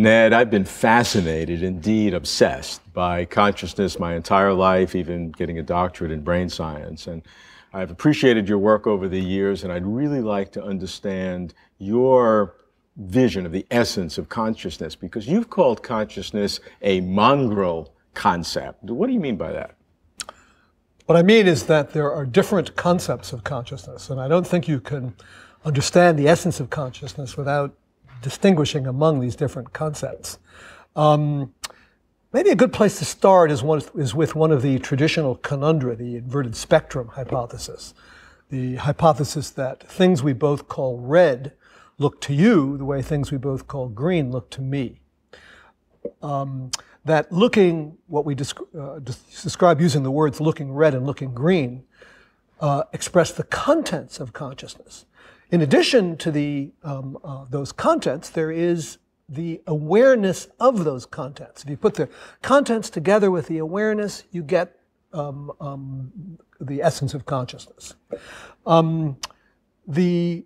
Ned, I've been fascinated, indeed obsessed, by consciousness my entire life, even getting a doctorate in brain science. And I've appreciated your work over the years, and I'd really like to understand your vision of the essence of consciousness, because you've called consciousness a mongrel concept. What do you mean by that? What I mean is that there are different concepts of consciousness, and I don't think you can understand the essence of consciousness without distinguishing among these different concepts. Um, maybe a good place to start is, one, is with one of the traditional conundra, the inverted spectrum hypothesis. The hypothesis that things we both call red look to you the way things we both call green look to me. Um, that looking, what we desc- uh, describe using the words looking red and looking green, uh, express the contents of consciousness. In addition to the, um, uh, those contents, there is the awareness of those contents. If you put the contents together with the awareness, you get um, um, the essence of consciousness. Um, the,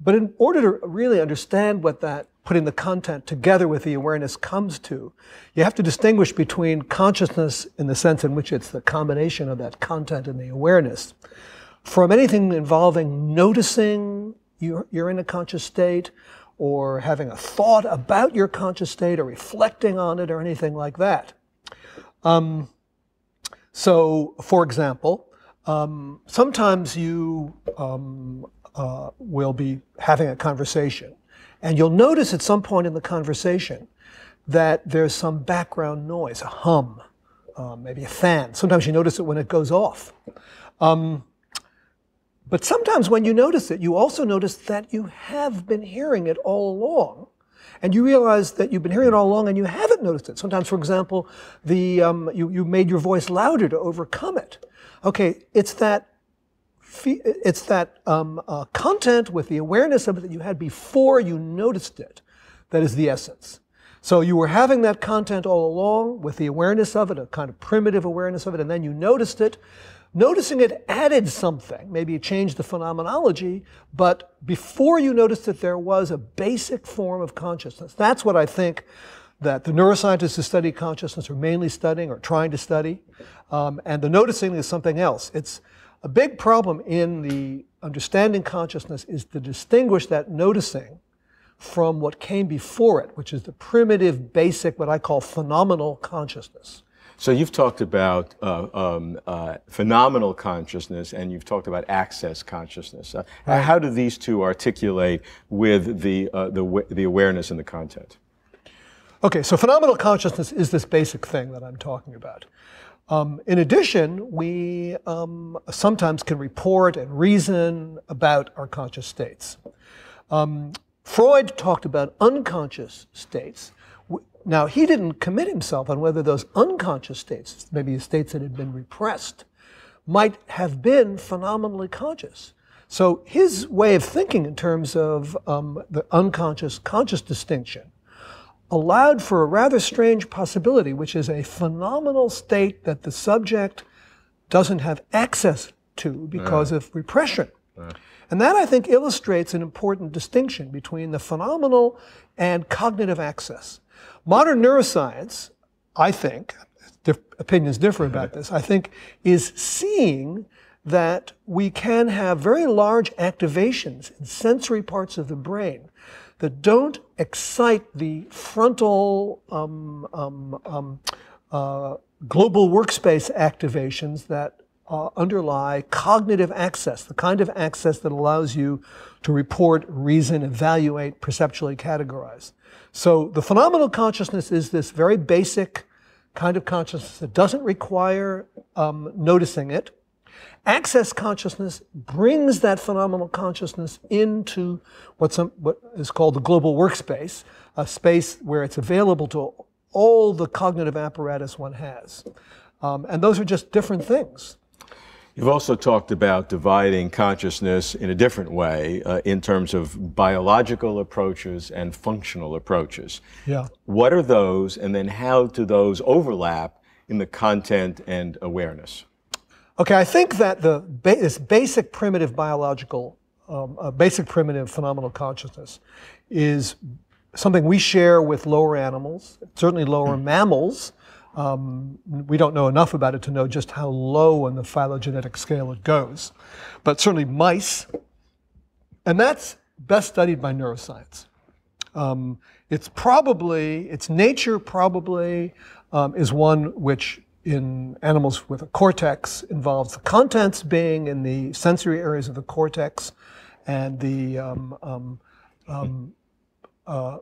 but in order to really understand what that putting the content together with the awareness comes to, you have to distinguish between consciousness in the sense in which it's the combination of that content and the awareness from anything involving noticing you're, you're in a conscious state or having a thought about your conscious state or reflecting on it or anything like that. Um, so, for example, um, sometimes you um, uh, will be having a conversation and you'll notice at some point in the conversation that there's some background noise, a hum, uh, maybe a fan. Sometimes you notice it when it goes off. Um, but sometimes when you notice it, you also notice that you have been hearing it all along. And you realize that you've been hearing it all along and you haven't noticed it. Sometimes, for example, the, um, you, you made your voice louder to overcome it. Okay, it's that, it's that um, uh, content with the awareness of it that you had before you noticed it that is the essence. So you were having that content all along with the awareness of it, a kind of primitive awareness of it, and then you noticed it. Noticing it added something. Maybe it changed the phenomenology, but before you noticed that there was a basic form of consciousness. That's what I think that the neuroscientists who study consciousness are mainly studying or trying to study. Um, and the noticing is something else. It's a big problem in the understanding consciousness is to distinguish that noticing from what came before it, which is the primitive, basic, what I call phenomenal consciousness. So you've talked about uh, um, uh, phenomenal consciousness and you've talked about access consciousness. Uh, right. How do these two articulate with the, uh, the, the awareness and the content? Okay, so phenomenal consciousness is this basic thing that I'm talking about. Um, in addition, we um, sometimes can report and reason about our conscious states. Um, Freud talked about unconscious states. Now, he didn't commit himself on whether those unconscious states, maybe states that had been repressed, might have been phenomenally conscious. So his way of thinking in terms of um, the unconscious conscious distinction allowed for a rather strange possibility, which is a phenomenal state that the subject doesn't have access to because yeah. of repression. Yeah. And that, I think, illustrates an important distinction between the phenomenal and cognitive access. Modern neuroscience, I think, opinions differ about this, I think, is seeing that we can have very large activations in sensory parts of the brain that don't excite the frontal um, um, um, uh, global workspace activations that uh, underlie cognitive access, the kind of access that allows you to report, reason, evaluate, perceptually categorize. So the phenomenal consciousness is this very basic kind of consciousness that doesn't require um, noticing it. Access consciousness brings that phenomenal consciousness into what is called the global workspace, a space where it's available to all the cognitive apparatus one has. Um, and those are just different things. You've also talked about dividing consciousness in a different way uh, in terms of biological approaches and functional approaches. Yeah. What are those, and then how do those overlap in the content and awareness? Okay, I think that the this basic primitive biological, um, uh, basic primitive phenomenal consciousness is something we share with lower animals, certainly lower mammals. Um, we don't know enough about it to know just how low on the phylogenetic scale it goes, but certainly mice. And that's best studied by neuroscience. Um, it's probably, its nature probably um, is one which in animals with a cortex involves the contents being in the sensory areas of the cortex and the um, um, um uh,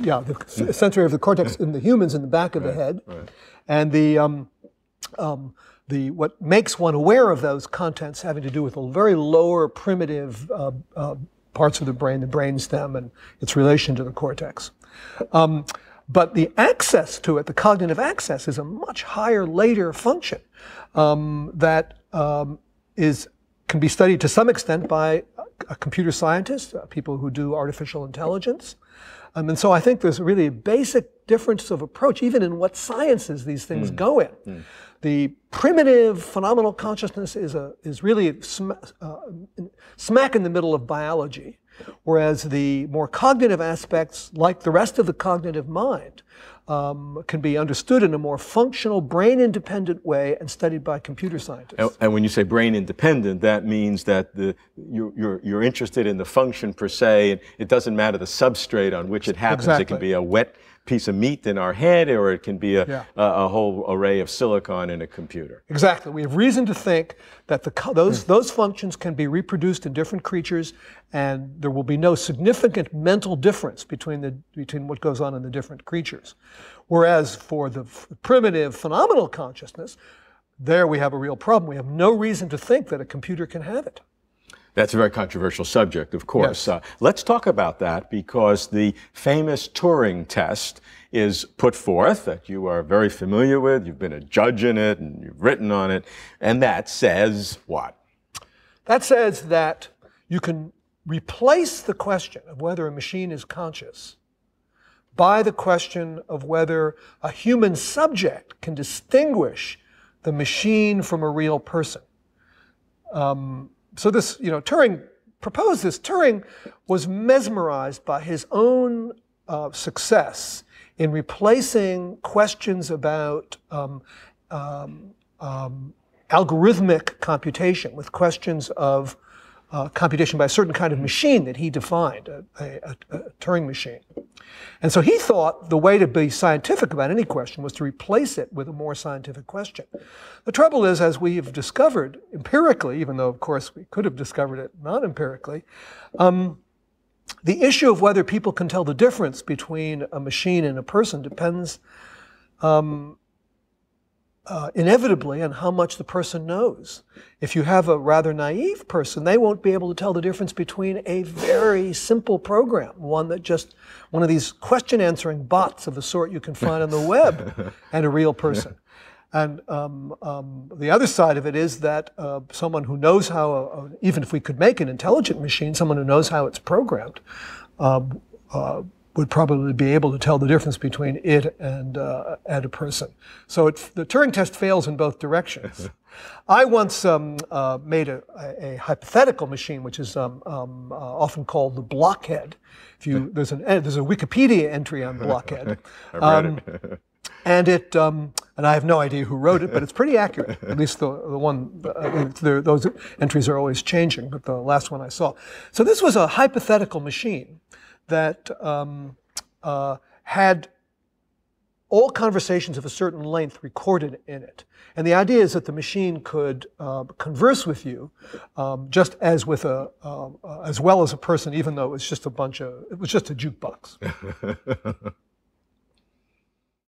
yeah, the sensory of the cortex in the humans in the back of the head, right. and the um, um, the what makes one aware of those contents having to do with the very lower primitive uh, uh, parts of the brain, the brainstem, and its relation to the cortex. Um, but the access to it, the cognitive access, is a much higher later function um, that um, is can be studied to some extent by a computer scientist, uh, people who do artificial intelligence. Um, and so I think there's really a basic difference of approach, even in what sciences these things mm. go in. Mm. The primitive phenomenal consciousness is, a, is really sm- uh, smack in the middle of biology, whereas the more cognitive aspects, like the rest of the cognitive mind, um, can be understood in a more functional, brain independent way and studied by computer scientists. And, and when you say brain independent, that means that the, you're, you're, you're, interested in the function per se, and it doesn't matter the substrate on which it happens. Exactly. It can be a wet piece of meat in our head, or it can be a, yeah. a, a, whole array of silicon in a computer. Exactly. We have reason to think that the, those, hmm. those functions can be reproduced in different creatures, and there will be no significant mental difference between, the, between what goes on in the different creatures. Whereas for the primitive phenomenal consciousness, there we have a real problem. We have no reason to think that a computer can have it. That's a very controversial subject, of course. Yes. Uh, let's talk about that because the famous Turing test is put forth that you are very familiar with. You've been a judge in it and you've written on it. And that says what? That says that you can replace the question of whether a machine is conscious by the question of whether a human subject can distinguish the machine from a real person. Um, so this, you know, Turing proposed this. Turing was mesmerized by his own uh, success in replacing questions about um, um, um, algorithmic computation with questions of uh, computation by a certain kind of machine that he defined, a, a, a, Turing machine. And so he thought the way to be scientific about any question was to replace it with a more scientific question. The trouble is, as we have discovered empirically, even though of course we could have discovered it not empirically, um, the issue of whether people can tell the difference between a machine and a person depends um, uh, inevitably on how much the person knows. If you have a rather naive person, they won't be able to tell the difference between a very simple program, one that just, one of these question answering bots of the sort you can find on the web, and a real person. And um, um, the other side of it is that uh, someone who knows how, uh, even if we could make an intelligent machine, someone who knows how it's programmed, um, uh, would probably be able to tell the difference between it and, uh, and a person. So it, the Turing test fails in both directions. I once um, uh, made a, a, hypothetical machine, which is um, um, uh, often called the blockhead. If you, there's, an, eh, there's a Wikipedia entry on blockhead. Read um, it. and it, um, and I have no idea who wrote it, but it's pretty accurate. At least the, the one, uh, those entries are always changing, but the last one I saw. So this was a hypothetical machine that um, uh, had all conversations of a certain length recorded in it. And the idea is that the machine could uh, converse with you um, just as with a, uh, uh, as well as a person, even though it was just a bunch of, it was just a jukebox.